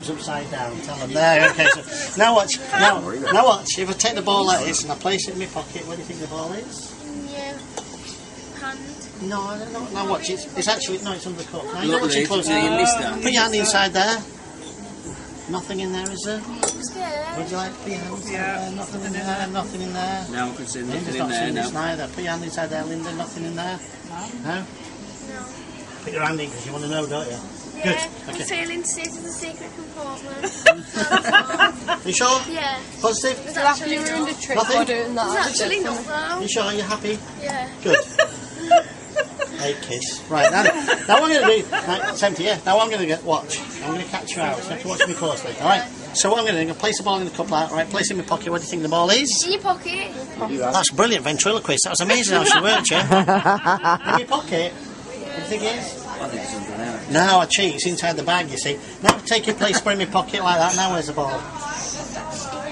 It's upside down. Tell them there. Okay. So now watch. Now, now watch. If I take the ball like this and I place it in my pocket, where do you think the ball is? In your hand. No, no, no. Now watch. It's, it's actually no. It's under the cup. Now you Look, watch it Lee, closely. you missed that. Put your hand inside there. Nothing in there, is there? Scared. Would you like to put your hand inside Yeah, there? Nothing in there. Nothing in there. Now I can see Linda's nothing in not there seen this now. neither. Put your hand inside there, Linda. Nothing in there. No. No. Put your hand in because you want to know, don't you? Yeah, I'm Okay. failing to see it in the secret compartment. You sure? yeah. Positive? It's So you ruined a not. trick Nothing? by doing that. It's actually not though. You sure? You happy? Yeah. Good. hey, kiss. Right, now, now I'm going to do, right, it's empty, yeah. Now I'm going to get, watch. I'm going to catch you out, so you have to watch me closely, alright? So what I'm going to do, I'm going to place the ball in the cup, like, right, place it in my pocket, what do you think the ball is? In your pocket. That's brilliant ventriloquist, that was amazing how she worked, yeah? in your pocket? What do you think it is? I think it's. No, I cheat, it's inside the bag, you see. Now take your place, put it in my pocket like that, now where's the ball? In your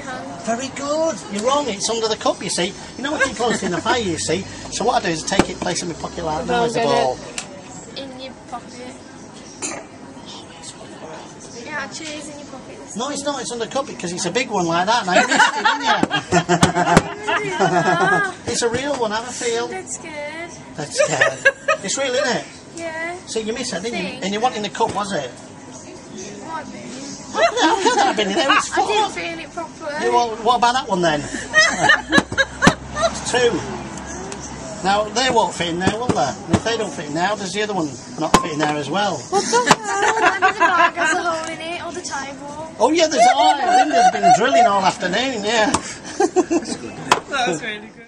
hand. Very good. You're wrong. It's under the cup. You see. You know what you close in the fire. You see. So what I do is take it, place it in my pocket like that. Now where's the ball? In your pocket. Yeah, it's in your pocket. No, it's not. It's under the cup because it's a big one like that. Now you missed it, didn't you? It's a real one. Have a feel. That's scared. That's scared. It's real, isn't it? Yeah. So you missed it, didn't you? Think. And you want in the cup, was it? Might be. How could how could that have been in there? It's I didn't feel it properly. You, what, what about that one then? It's two. Now they won't fit in there, will they? And if they don't fit in there, does the other one not fit in there as well? Maybe the bag has a hole in it or the table. Oh yeah, there's oh, Linda's been drilling all afternoon. Yeah. That was really good.